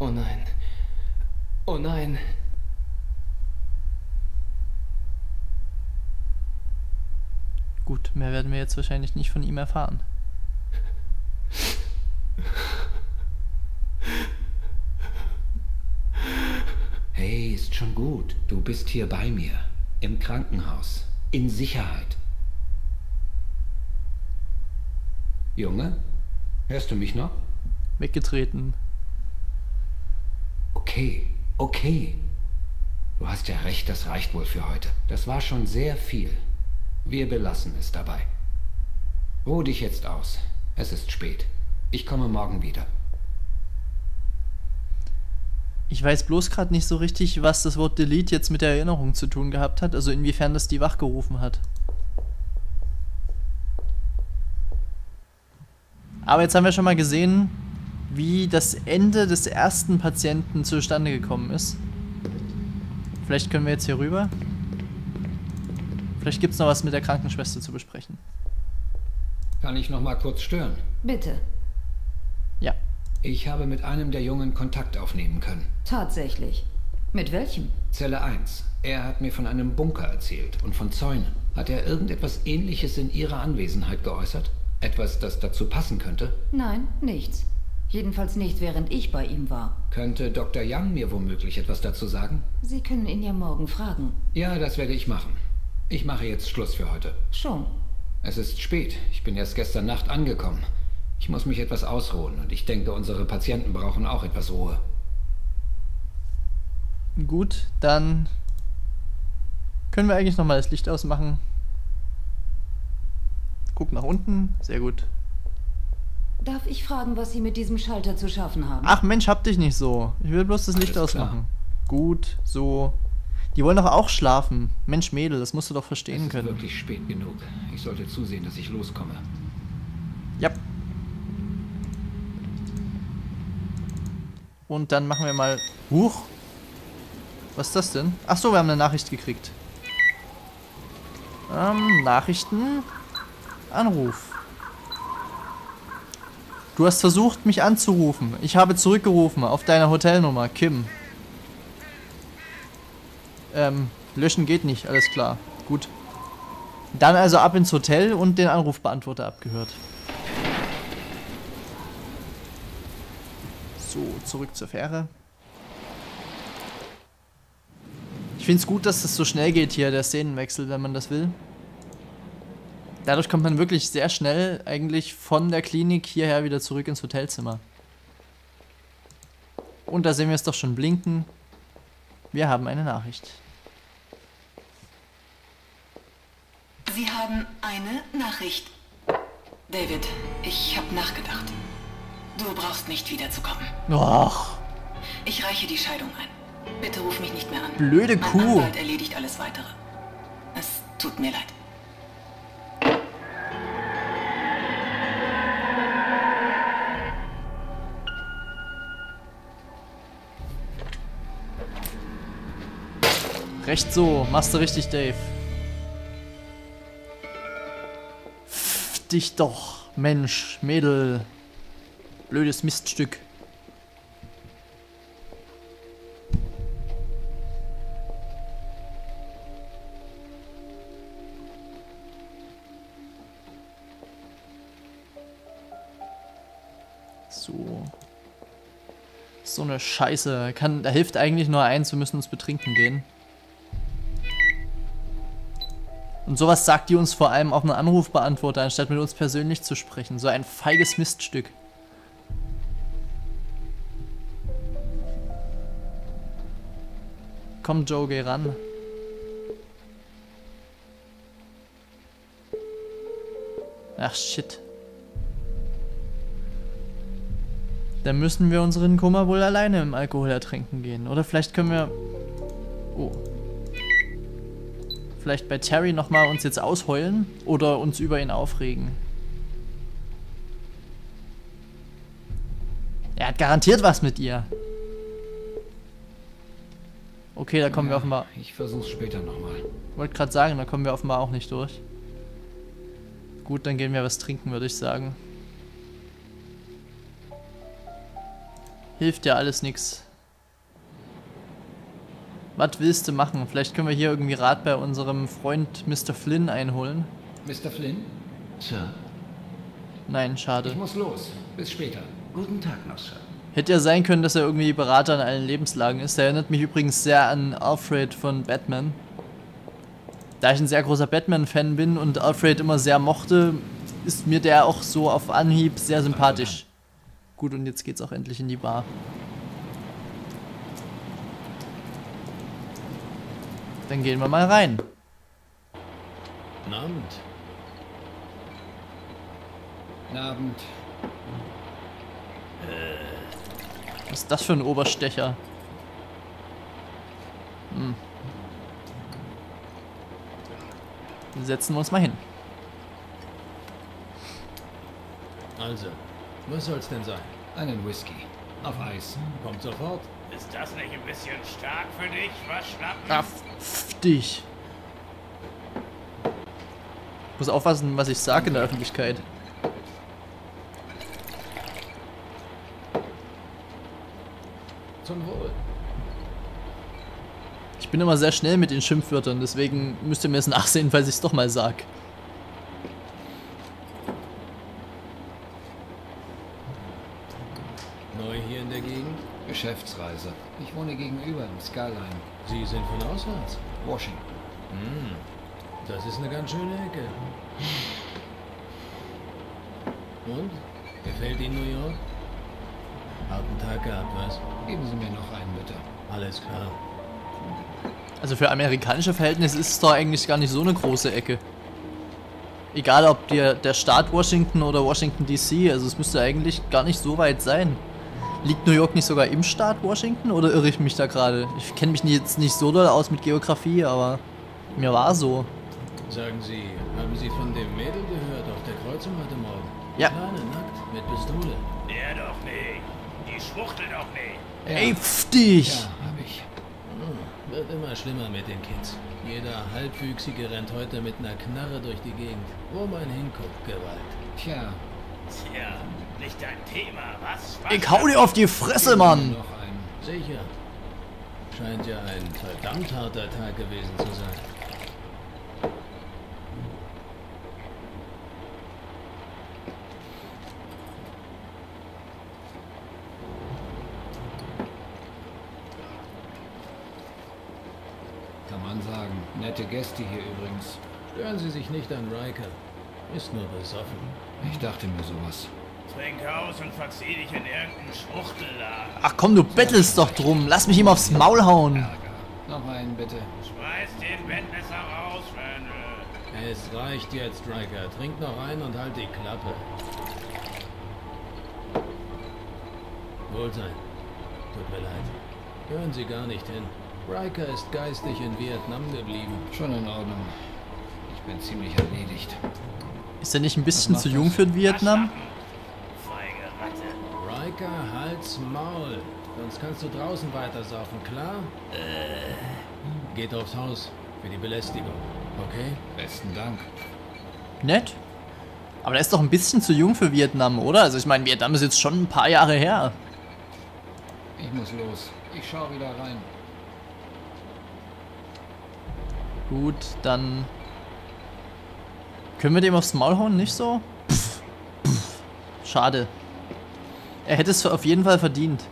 Oh nein. Oh nein. Gut, mehr werden wir jetzt wahrscheinlich nicht von ihm erfahren. Hey, ist schon gut. Du bist hier bei mir. Im Krankenhaus. In Sicherheit. Junge? Hörst du mich noch? Weggetreten. Okay, okay. Du hast ja recht, das reicht wohl für heute. Das war schon sehr viel. Wir belassen es dabei. Ruh dich jetzt aus. Es ist spät. Ich komme morgen wieder. Ich weiß bloß gerade nicht so richtig, was das Wort Delete jetzt mit der Erinnerung zu tun gehabt hat, also inwiefern das die wachgerufen hat. Aber jetzt haben wir schon mal gesehen, wie das Ende des ersten Patienten zustande gekommen ist. Vielleicht können wir jetzt hier rüber. Vielleicht gibt es noch was mit der Krankenschwester zu besprechen. Kann ich noch mal kurz stören? Bitte. Ja. Ich habe mit einem der Jungen Kontakt aufnehmen können. Tatsächlich. Mit welchem? Zelle 1. Er hat mir von einem Bunker erzählt und von Zäunen. Hat er irgendetwas Ähnliches in Ihrer Anwesenheit geäußert? Etwas, das dazu passen könnte? Nein, nichts. Jedenfalls nicht, während ich bei ihm war. Könnte Dr. Young mir womöglich etwas dazu sagen? Sie können ihn ja morgen fragen. Ja, das werde ich machen. Ich mache jetzt Schluss für heute. Schon. Es ist spät. Ich bin erst gestern Nacht angekommen. Ich muss mich etwas ausruhen und ich denke, unsere Patienten brauchen auch etwas Ruhe. Gut, dann können wir eigentlich nochmal das Licht ausmachen. Guck nach unten, sehr gut. Darf ich fragen, was Sie mit diesem Schalter zu schaffen haben? Ach Mensch, hab dich nicht so. Ich will bloß das Licht Alles klar. ausmachen. Gut, so. Die wollen doch auch schlafen. Mensch, Mädel, das musst du doch Es verstehen ist können. wirklich spät genug. Ich sollte zusehen, dass ich loskomme. Ja. Und dann machen wir mal. Huch! Was ist das denn? Ach so, wir haben eine Nachricht gekriegt. Ähm, Nachrichten. Anruf. Du hast versucht, mich anzurufen. Ich habe zurückgerufen auf deine Hotelnummer, Kim. Ähm, löschen geht nicht, alles klar. Gut. Dann also ab ins Hotel und den Anrufbeantworter abgehört. So, zurück zur Fähre. Ich finde es gut, dass das so schnell geht hier, der Szenenwechsel, wenn man das will. Dadurch kommt man wirklich sehr schnell eigentlich von der Klinik hierher wieder zurück ins Hotelzimmer. Und da sehen wir es doch schon blinken. Wir haben eine Nachricht. Sie haben eine Nachricht. David, ich habe nachgedacht. Du brauchst nicht wiederzukommen. Och, Ich reiche die Scheidung ein. Bitte ruf mich nicht mehr an. blöde Mein Kuh. Anwalt erledigt alles weitere. Es tut mir leid. Recht so, machst du richtig, Dave. Pff, dich doch, Mensch, Mädel. Blödes Miststück. So. So eine Scheiße. Kann, da hilft eigentlich nur eins, wir müssen uns betrinken gehen. Und sowas sagt die uns vor allem auf einen Anrufbeantworter, anstatt mit uns persönlich zu sprechen. So ein feiges Miststück. Komm, Joe, geh ran. Ach, shit. Dann müssen wir unseren Kummer wohl alleine im Alkohol ertränken gehen. Oder vielleicht können wir... Oh. Vielleicht bei Terry nochmal uns jetzt ausheulen oder uns über ihn aufregen. Er hat garantiert was mit ihr. Okay, da kommen wir Ja, offenbar... Ich versuch's später nochmal. Wollte gerade sagen, da kommen wir offenbar auch nicht durch. Gut, dann gehen wir was trinken, würde ich sagen. Hilft ja alles nix. Was willst du machen? Vielleicht können wir hier irgendwie Rat bei unserem Freund Mr. Flynn einholen. Mr. Flynn, Sir, Nein, schade. ich muss los. Bis später. guten Tag noch, Sir. Hätte ja sein können, dass er irgendwie Berater in allen Lebenslagen ist. Der erinnert mich übrigens sehr an Alfred von Batman. Da ich ein sehr großer Batman-Fan bin und Alfred immer sehr mochte, ist mir der auch so auf Anhieb sehr sympathisch. Gut, und jetzt geht's auch endlich in die Bar. Dann gehen wir mal rein. Guten Abend. Guten Abend. Was ist das für ein Oberstecher? Hm. Setzen wir uns mal hin. Also, was soll's denn sein? Einen Whisky. Auf Eis. Kommt sofort. Ist das nicht ein bisschen stark für dich? Was schnappen? Ah, dich. Muss aufpassen, was ich sage in der Öffentlichkeit. Zum Wohl. Ich bin immer sehr schnell mit den Schimpfwörtern, deswegen müsst ihr mir es nachsehen, falls ich es doch mal sag. Neu hier in der Gegend? Geschäftsreise. Ich wohne gegenüber im Skyline. Sie sind von auswärts. Washington. Hm, das ist eine ganz schöne Ecke. Und? Gefällt Ihnen New York? Harten Tag gehabt, was? Geben Sie mir noch einen, bitte. Alles klar. Also für amerikanische Verhältnisse ist es doch eigentlich gar nicht so eine große Ecke. Egal ob der, der Staat Washington oder Washington DC, also es müsste eigentlich gar nicht so weit sein. Liegt New York nicht sogar im Staat Washington oder irre ich mich da gerade? Ich kenne mich jetzt nicht so doll aus mit Geografie, aber mir war so. Sagen Sie, haben Sie von dem Mädel gehört auf der Kreuzung heute Morgen? Ja. Kleine, nackt, mit Pistole. Der doch nicht. Die schwuchtelt doch nicht. Ey, pf dich! Ja, hab ich. Hm, wird immer schlimmer mit den Kids. Jeder Halbwüchsige rennt heute mit einer Knarre durch die Gegend. Wo man hinguckt, Gewalt. Tja, Tja, nicht dein Thema, was? was Ich hau dir auf die Fresse, Mann! noch einen. Sicher. Scheint ja ein verdammt harter Tag gewesen zu sein. Kann man sagen. Nette Gäste hier übrigens. Stören Sie sich nicht an Riker. Ist nur besoffen. Ich dachte mir sowas. Trink aus und verzieh dich in irgendeinen Schwuchtelladen. Ach komm, du bettelst doch drum. Lass mich ihm aufs Maul hauen. Noch einen, bitte. Schmeiß den Bettmesser raus, Randall. Es reicht jetzt, Riker. Trink noch ein und halt die Klappe. Wohlsein. Tut mir leid. Hören Sie gar nicht hin. Riker ist geistig in Vietnam geblieben. Schon in Ordnung. Ich bin ziemlich erledigt. Ist er nicht ein bisschen zu jung für Vietnam? Feige Ratte. Riker, halt's Maul. Sonst kannst du draußen weitersaufen, klar? Geht aufs Haus für die Belästigung, okay? Besten Dank. Nett. Aber der ist doch ein bisschen zu jung für Vietnam, oder? Also ich meine, Vietnam ist jetzt schon ein paar Jahre her. Ich muss los. Ich schau wieder rein. Gut, dann... Können wir dem aufs Maul hauen? Nicht so? Pff, pff. Schade. Er hätte es auf jeden Fall verdient.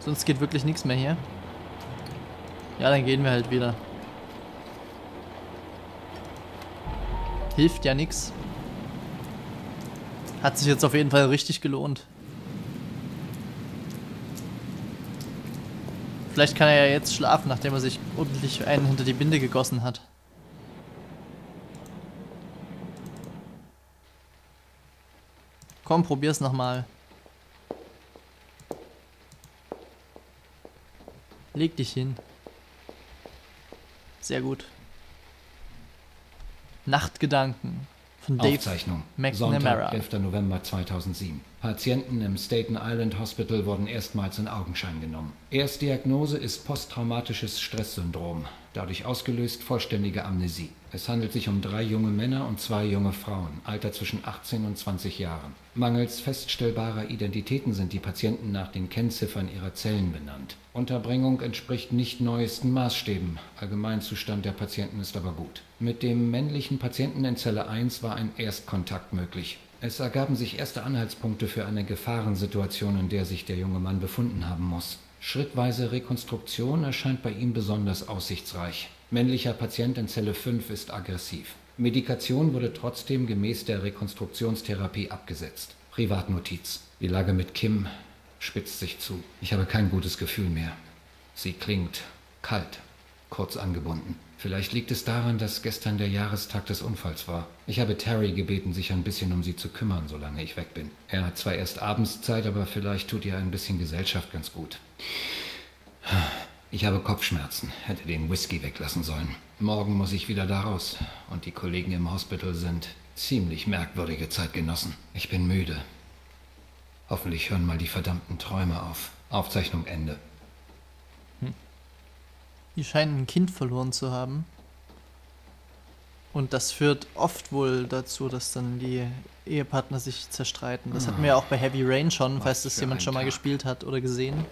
Sonst geht wirklich nichts mehr hier. Ja, dann gehen wir halt wieder. Hilft ja nichts. Hat sich jetzt auf jeden Fall richtig gelohnt. Vielleicht kann er ja jetzt schlafen, nachdem er sich ordentlich einen hinter die Binde gegossen hat. Komm, probier's nochmal. Leg dich hin. Sehr gut. Nachtgedanken von Dave Aufzeichnung. McNamara. Sonntag, 11. November 2007. Patienten im Staten Island Hospital wurden erstmals in Augenschein genommen. Erstdiagnose ist posttraumatisches Stresssyndrom, dadurch ausgelöst vollständige Amnesie. Es handelt sich um drei junge Männer und zwei junge Frauen, Alter zwischen 18 und 20 Jahren. Mangels feststellbarer Identitäten sind die Patienten nach den Kennziffern ihrer Zellen benannt. Unterbringung entspricht nicht neuesten Maßstäben. Allgemeinzustand der Patienten ist aber gut. Mit dem männlichen Patienten in Zelle 1 war ein Erstkontakt möglich. Es ergaben sich erste Anhaltspunkte für eine Gefahrensituation, in der sich der junge Mann befunden haben muss. Schrittweise Rekonstruktion erscheint bei ihm besonders aussichtsreich. Männlicher Patient in Zelle 5 ist aggressiv. Medikation wurde trotzdem gemäß der Rekonstruktionstherapie abgesetzt. Privatnotiz. Die Lage mit Kim spitzt sich zu. Ich habe kein gutes Gefühl mehr. Sie klingt kalt, kurz angebunden. Vielleicht liegt es daran, dass gestern der Jahrestag des Unfalls war. Ich habe Terry gebeten, sich ein bisschen um sie zu kümmern, solange ich weg bin. Er hat zwar erst abends Zeit, aber vielleicht tut ihr ein bisschen Gesellschaft ganz gut. Ich habe Kopfschmerzen, hätte den Whisky weglassen sollen. Morgen muss ich wieder da raus. Und die Kollegen im Hospital sind ziemlich merkwürdige Zeitgenossen. Ich bin müde. Hoffentlich hören mal die verdammten Träume auf. Aufzeichnung Ende. Die scheinen ein Kind verloren zu haben. Und das führt oft wohl dazu, dass dann die Ehepartner sich zerstreiten. Das hatten wir ja auch bei Heavy Rain schon, falls das jemand schon mal Tag. gespielt hat oder gesehen.